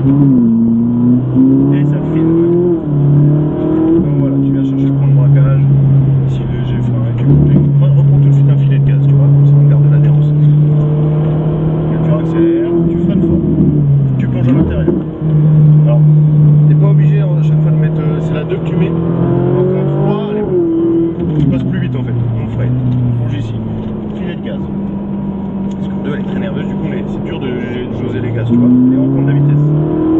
Mm. elle est très nerveuse, du coup, c'est dur de, de, les gaz, tu vois. Et on compte la vitesse.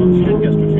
on Street yesterday.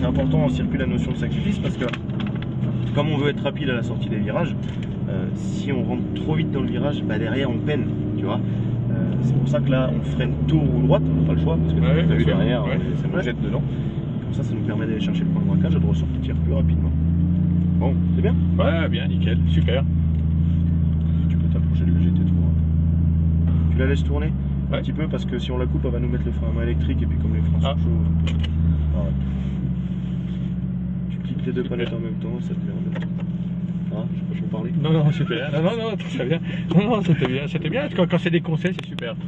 C'est important en circuit la notion de sacrifice parce que comme on veut être rapide à la sortie des virages, euh, si on rentre trop vite dans le virage, bah derrière on peine, tu vois. Euh, c'est pour ça que là on freine tôt ou droite, on n'a pas le choix parce que Ouais, tu as bien vu derrière, ouais. ça nous Ouais. jette dedans. Comme ça, ça nous permet d'aller chercher le point de braquage et de ressortir plus rapidement. Bon, c'est bien. Ouais, bien, nickel, super. Tu peux t'approcher du GT3. Tu la laisses tourner un petit peu parce que si on la coupe, elle va nous mettre le frein à main électrique et puis comme les freins Ah. sont chauds. Les deux palettes en même temps, ça te permet de. Ah, je sais pas si on parlait. Non, non, super. Non, non, non, très bien. Non, non, c'était bien, c'était bien. Quand, quand c'est des conseils, c'est super. bien.